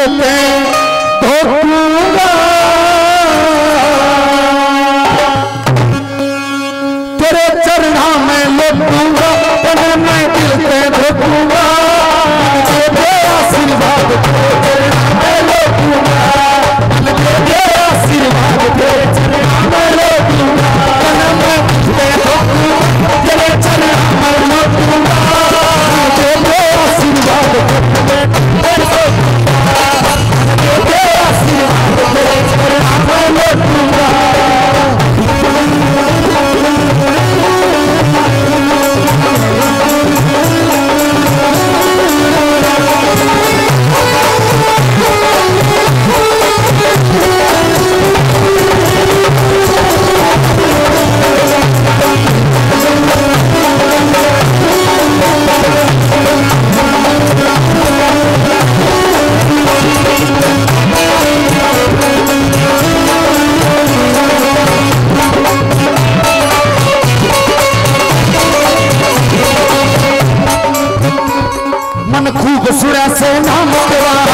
दिल पे ठोकूँगा খুবসুরা সে নাম দেওয়া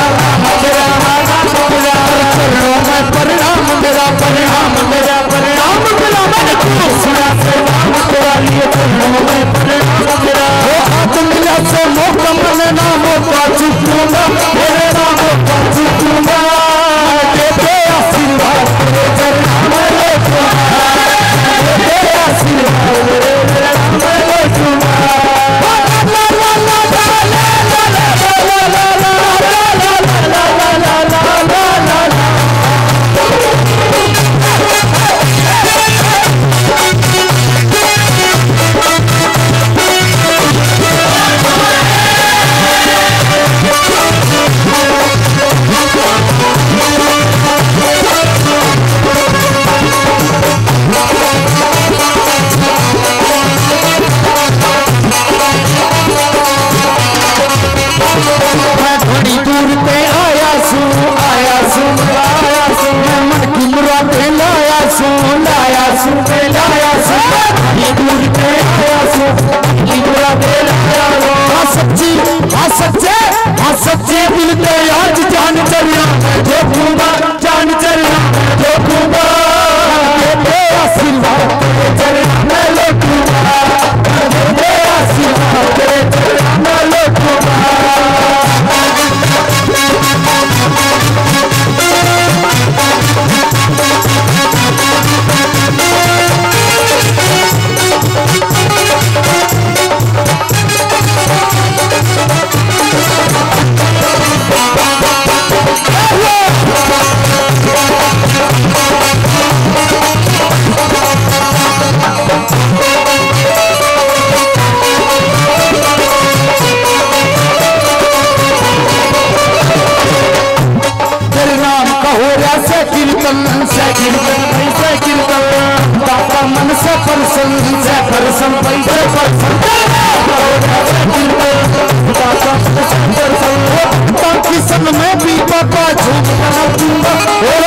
सू पे लाया सू ये दूर सच्चे सच्चे मिलते आज जान चलिया जो भूमा पाकिस्तान में भी पापा झूठा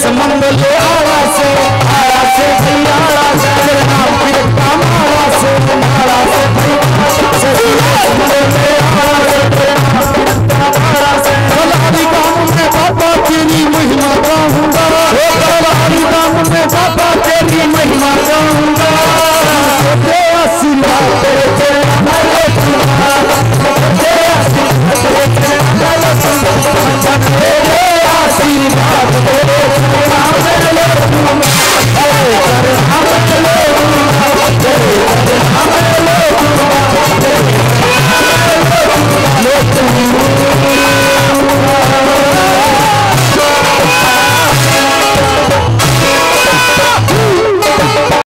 समंदर आवाज़